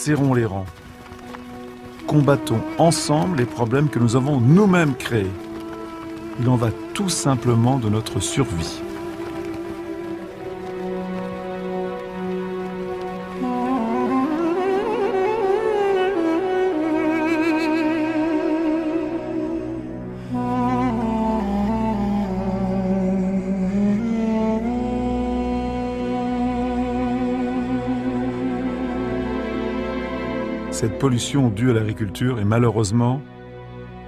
serrons les rangs. Combattons ensemble les problèmes que nous avons nous-mêmes créés. Il en va tout simplement de notre survie. Cette pollution due à l'agriculture est malheureusement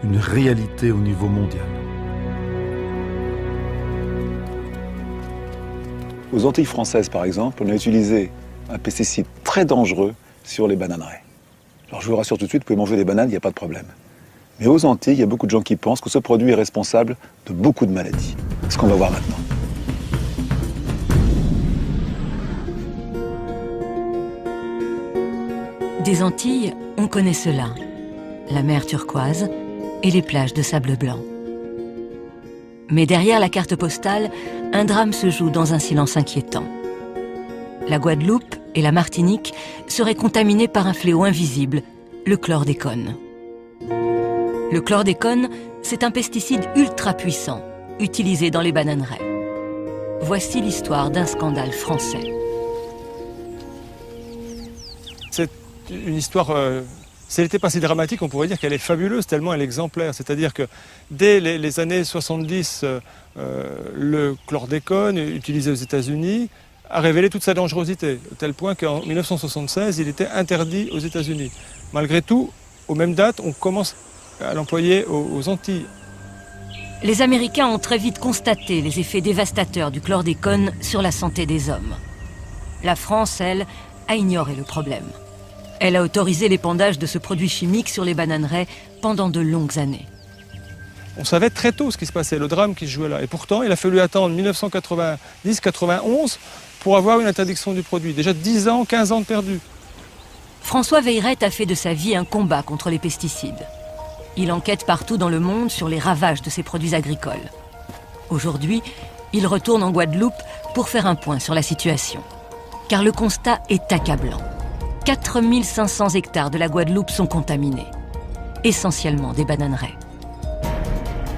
une réalité au niveau mondial. Aux Antilles françaises, par exemple, on a utilisé un pesticide très dangereux sur les bananeraies. Alors je vous rassure tout de suite, vous pouvez manger des bananes, il n'y a pas de problème. Mais aux Antilles, il y a beaucoup de gens qui pensent que ce produit est responsable de beaucoup de maladies. Ce qu'on va voir maintenant. Antilles, on connaît cela. La mer turquoise et les plages de sable blanc. Mais derrière la carte postale, un drame se joue dans un silence inquiétant. La Guadeloupe et la Martinique seraient contaminées par un fléau invisible, le chlordécone. Le chlordécone, c'est un pesticide ultra puissant, utilisé dans les bananeraies. Voici l'histoire d'un scandale français. Une histoire euh, si elle n'était pas si dramatique, on pourrait dire qu'elle est fabuleuse, tellement elle est exemplaire. C'est-à-dire que dès les, années 70, euh, euh, le chlordécone, utilisé aux États-Unis, a révélé toute sa dangerosité, au tel point qu'en 1976, il était interdit aux États-Unis. Malgré tout, aux mêmes dates, on commence à l'employer aux, Antilles. Les Américains ont très vite constaté les effets dévastateurs du chlordécone sur la santé des hommes. La France, elle, a ignoré le problème. Elle a autorisé l'épandage de ce produit chimique sur les bananeraies pendant de longues années. On savait très tôt ce qui se passait, le drame qui se jouait là. Et pourtant, il a fallu attendre 1990-91 pour avoir une interdiction du produit. Déjà 10 ans, 15 ans de perdu. François Veyrette a fait de sa vie un combat contre les pesticides. Il enquête partout dans le monde sur les ravages de ces produits agricoles. Aujourd'hui, il retourne en Guadeloupe pour faire un point sur la situation. Car le constat est accablant. 4500 hectares de la Guadeloupe sont contaminés, essentiellement des bananeraies.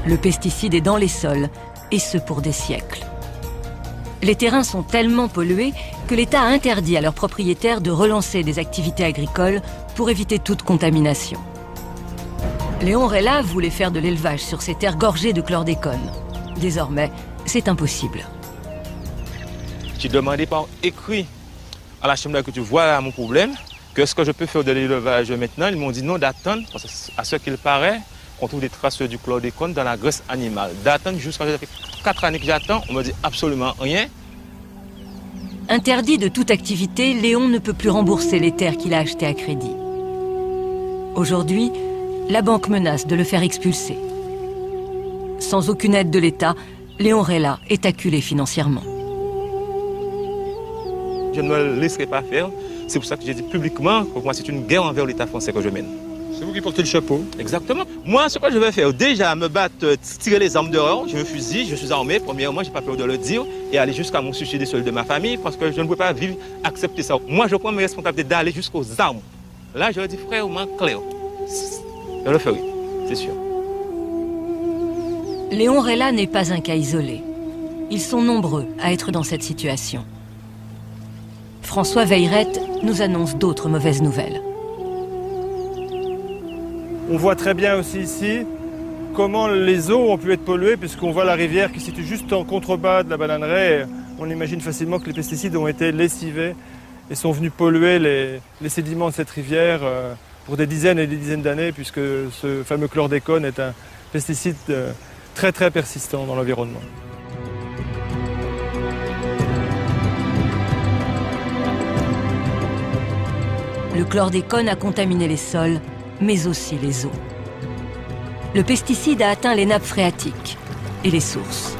Le pesticide est dans les sols, et ce pour des siècles. Les terrains sont tellement pollués que l'État a interdit à leurs propriétaires de relancer des activités agricoles pour éviter toute contamination. Léon Rella voulait faire de l'élevage sur ces terres gorgées de chlordécone. Désormais, c'est impossible. Tu demandais par écrit à la chambre d'agriculture, voilà mon problème, qu'est-ce que je peux faire de l'élevage maintenant Ils m'ont dit non, d'attendre, parce ce qu'il paraît, on trouve des traces du chlordécone dans la graisse animale. D'attendre jusqu'à 4 années que j'attends, on me dit absolument rien. Interdit de toute activité, Léon ne peut plus rembourser les terres qu'il a achetées à crédit. Aujourd'hui, la banque menace de le faire expulser. Sans aucune aide de l'État, Léon Rella est acculé financièrement. Je ne me laisserai pas faire. C'est pour ça que j'ai dit publiquement que moi, c'est une guerre envers l'État français que je mène. C'est vous qui portez le chapeau Exactement. Moi, ce que je vais faire, déjà me battre, tirer les armes dehors, je me fusille, je suis armé, premièrement, je n'ai pas peur de le dire, et aller jusqu'à mon suicide seul de ma famille, parce que je ne peux pas vivre, accepter ça. Moi, je prends mes responsabilités d'aller jusqu'aux armes. Là, je leur dis, frère, moi, clair. Je le ferai, c'est sûr. Léon Rella n'est pas un cas isolé. Ils sont nombreux à être dans cette situation. François Veyrette nous annonce d'autres mauvaises nouvelles. On voit très bien aussi ici comment les eaux ont pu être polluées, puisqu'on voit la rivière qui se situe juste en contrebas de la bananeraie. On imagine facilement que les pesticides ont été lessivés et sont venus polluer les, sédiments de cette rivière euh, pour des dizaines et des dizaines d'années, puisque ce fameux chlordécone est un pesticide euh, très très persistant dans l'environnement. Le chlordécone a contaminé les sols, mais aussi les eaux. Le pesticide a atteint les nappes phréatiques et les sources.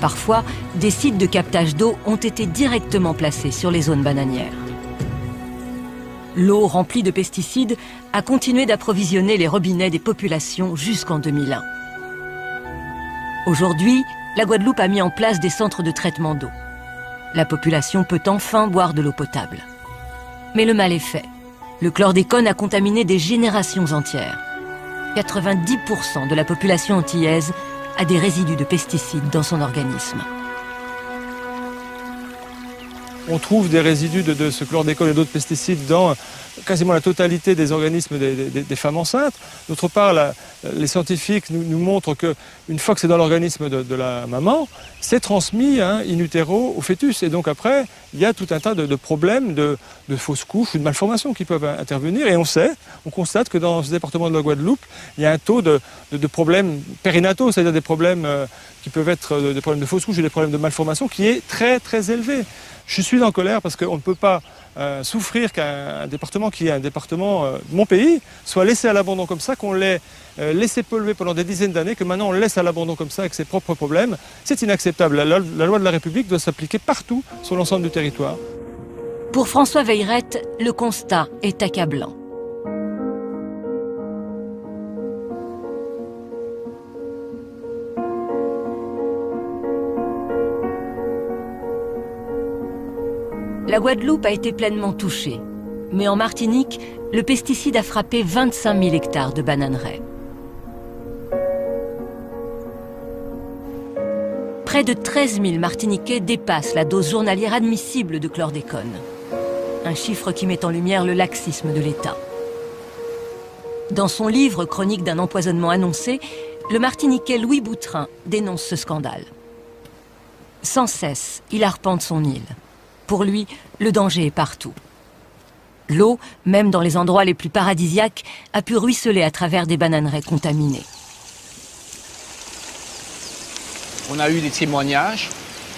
Parfois, des sites de captage d'eau ont été directement placés sur les zones bananières. L'eau remplie de pesticides a continué d'approvisionner les robinets des populations jusqu'en 2001. Aujourd'hui, la Guadeloupe a mis en place des centres de traitement d'eau. La population peut enfin boire de l'eau potable. Mais le mal est fait. Le chlordécone a contaminé des générations entières. 90% de la population antillaise a des résidus de pesticides dans son organisme. On trouve des résidus de, ce chlordécone et d'autres pesticides dans quasiment la totalité des organismes des, femmes enceintes. D'autre part, les scientifiques nous, montrent qu'une fois que c'est dans l'organisme de, la maman, c'est transmis hein, in utero au fœtus. Et donc après, il y a tout un tas de, de problèmes de, fausses couches ou de malformations qui peuvent intervenir. Et on sait, on constate que dans ce département de la Guadeloupe, il y a un taux de, problèmes périnataux, c'est-à-dire des problèmes euh, qui peuvent être euh, des problèmes de fausses couches et des problèmes de malformation, qui est très très élevé. Je suis en colère parce qu'on ne peut pas euh, souffrir qu'un un département qui est un département euh, mon pays soit laissé à l'abandon comme ça, qu'on l'ait euh, laissé polluer pendant des dizaines d'années, que maintenant on le laisse à l'abandon comme ça avec ses propres problèmes. C'est inacceptable. La loi de la République doit s'appliquer partout sur l'ensemble du territoire. Pour François Veillerette, le constat est accablant. La Guadeloupe a été pleinement touchée. Mais en Martinique, le pesticide a frappé 25 000 hectares de bananeraies. Près de 13 000 Martiniquais dépassent la dose journalière admissible de chlordécone. Un chiffre qui met en lumière le laxisme de l'État. Dans son livre Chronique d'un empoisonnement annoncé, le Martiniquais Louis Boutrin dénonce ce scandale. Sans cesse, il arpente son île. Pour lui, le danger est partout. L'eau, même dans les endroits les plus paradisiaques, a pu ruisseler à travers des bananeraies contaminées. On a eu des témoignages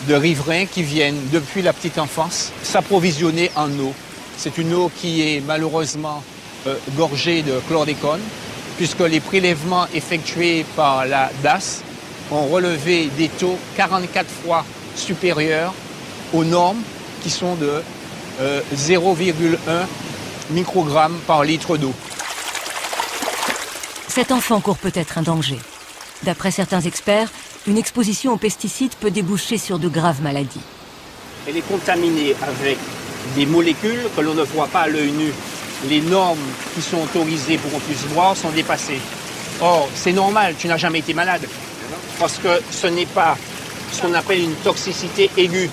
de riverains qui viennent depuis la petite enfance s'approvisionner en eau. C'est une eau qui est malheureusement euh, gorgée de chlordécone, puisque les prélèvements effectués par la DAS ont relevé des taux 44 fois supérieurs aux normes qui sont de euh, 0,1 microgrammes par litre d'eau. Cet enfant court peut-être un danger. D'après certains experts, une exposition aux pesticides peut déboucher sur de graves maladies. Elle est contaminée avec des molécules que l'on ne voit pas à l'œil nu. Les normes qui sont autorisées pour qu'on puisse boire sont dépassées. Or, c'est normal, tu n'as jamais été malade. Parce que ce n'est pas ce qu'on appelle une toxicité aiguë.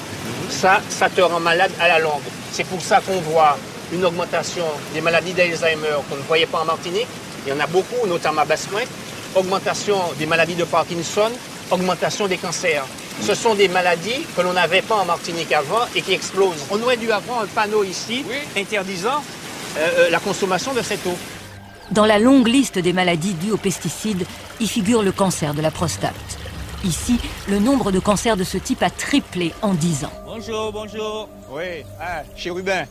Ça, ça te rend malade à la longue. C'est pour ça qu'on voit une augmentation des maladies d'Alzheimer qu'on ne voyait pas en Martinique. Il y en a beaucoup, notamment à Basse-Pointe. Augmentation des maladies de Parkinson, augmentation des cancers. Ce sont des maladies que l'on n'avait pas en Martinique avant et qui explosent. On aurait dû avoir un panneau ici interdisant euh, euh, la consommation de cette eau. Dans la longue liste des maladies dues aux pesticides, y figure le cancer de la prostate. Ici, le nombre de cancers de ce type a triplé en 10 ans. Bonjour, bonjour. Oui, ah, chérubin.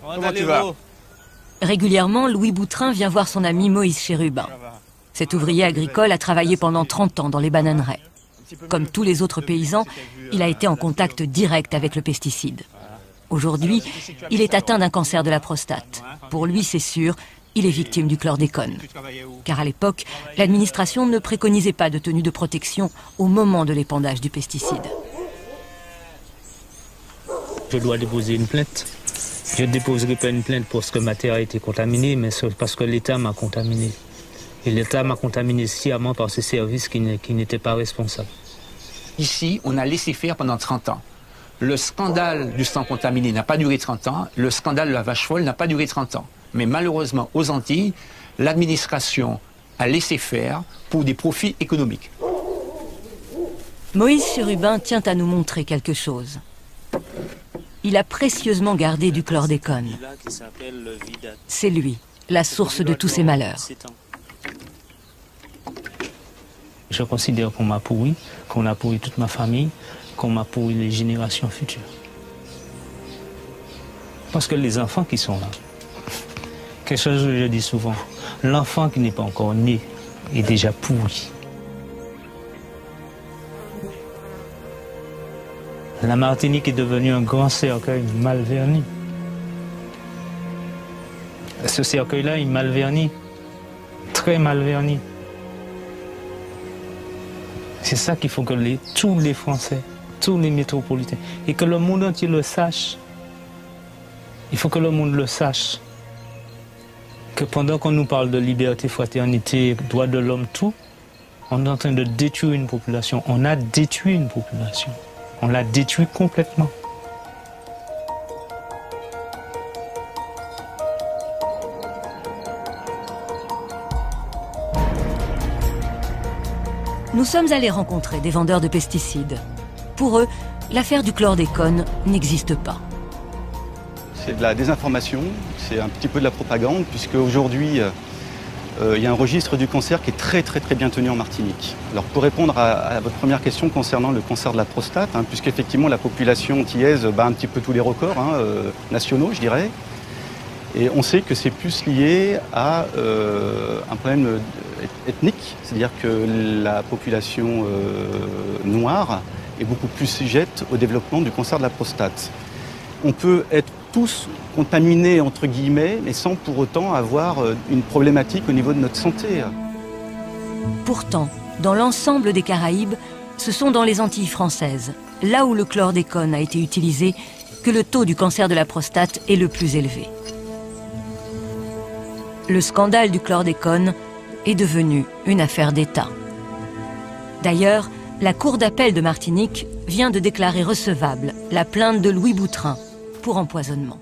Comment, Comment tu allez-vous Régulièrement, Louis Boutrin vient voir son ami Moïse Chérubin. Cet ouvrier agricole a travaillé pendant 30 ans dans les bananeraies. Comme tous les autres paysans, il a été en contact direct avec le pesticide. Aujourd'hui, il est atteint d'un cancer de la prostate. Pour lui, c'est sûr, il est victime du chlordécone. Car à l'époque, l'administration ne préconisait pas de tenue de protection au moment de l'épandage du pesticide. Je dois déposer une plainte. Je ne déposerai pas une plainte parce que ma terre a été contaminée, mais parce que l'État m'a contaminé. Et l'État m'a contaminé sciemment par ses services qui n'étaient pas responsables. Ici, on a laissé faire pendant 30 ans. Le scandale du sang contaminé n'a pas duré 30 ans. Le scandale de la vache folle n'a pas duré 30 ans. Mais malheureusement, aux Antilles, l'administration a laissé faire pour des profits économiques. Moïse Chérubin tient à nous montrer quelque chose. Il a précieusement gardé du chlordécone. C'est lui, la source de tous ces malheurs. Je considère qu'on m'a pourri, qu'on a pourri toute ma famille, qu'on m'a pourri les générations futures. Parce que les enfants qui sont là, quelque chose que je dis souvent, l'enfant qui n'est pas encore né est déjà pourri. La Martinique est devenue un grand cercueil mal verni. Ce cercueil-là est mal verni, très mal verni. C'est ça qu'il faut que tous les Français tous les métropolitains. Et que le monde entier le sache. Il faut que le monde le sache. Que pendant qu'on nous parle de liberté, fraternité, droit de l'homme, tout, on est en train de détruire une population. On a détruit une population. On l'a détruit complètement. Nous sommes allés rencontrer des vendeurs de pesticides. Pour eux, l'affaire du chlordécone n'existe pas. C'est de la désinformation, c'est un petit peu de la propagande, puisque aujourd'hui, euh, il y a un registre du cancer qui est très très très bien tenu en Martinique. Alors pour répondre à, votre première question concernant le cancer de la prostate, hein, puisqu'effectivement la population antillaise bat un petit peu tous les records hein, euh, nationaux, je dirais, et on sait que c'est plus lié à un problème ethnique, c'est-à-dire que la population noire est beaucoup plus sujette au développement du cancer de la prostate. On peut être contaminés, entre guillemets, mais sans pour autant avoir euh, une problématique au niveau de notre santé. Pourtant, dans l'ensemble des Caraïbes, ce sont dans les Antilles françaises, là où le chlordécone a été utilisé, que le taux du cancer de la prostate est le plus élevé. Le scandale du chlordécone est devenu une affaire d'État. D'ailleurs, la Cour d'appel de Martinique vient de déclarer recevable la plainte de Louis Boutrin pour empoisonnement.